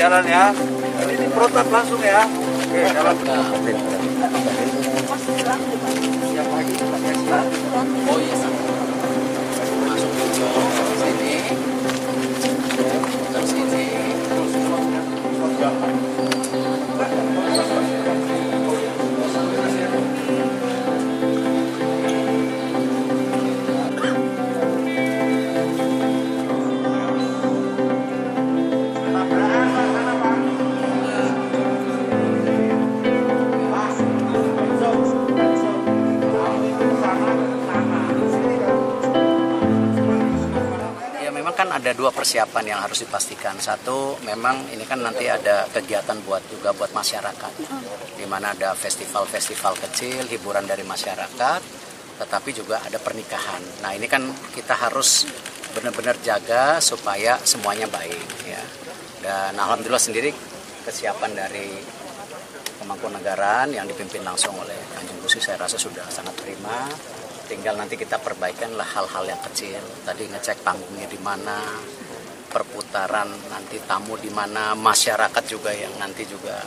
jalan ya. Ini protap langsung ya. Oke jalan. Nah. Siap lagi. Ada dua persiapan yang harus dipastikan. Satu, memang ini kan nanti ada kegiatan buat juga buat masyarakat. Di mana ada festival-festival kecil, hiburan dari masyarakat, tetapi juga ada pernikahan. Nah, ini kan kita harus benar-benar jaga supaya semuanya baik ya. Dan alhamdulillah sendiri kesiapan dari Kemangkunegaraan yang dipimpin langsung oleh Kanjeng Gusti saya rasa sudah sangat prima. Tinggal nanti kita perbaikan lah hal-hal yang kecil. Tadi ngecek panggungnya di mana, perputaran nanti tamu di mana, masyarakat juga yang nanti juga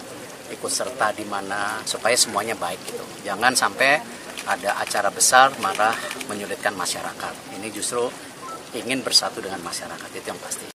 ikut serta di mana supaya semuanya baik gitu. Jangan sampai ada acara besar marah menyulitkan masyarakat. Ini justru ingin bersatu dengan masyarakat itu yang pasti.